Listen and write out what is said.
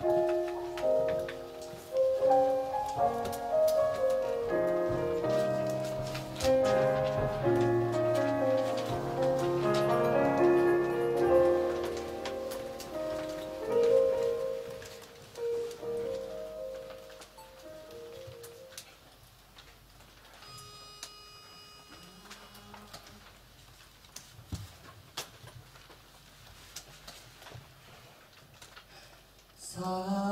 最发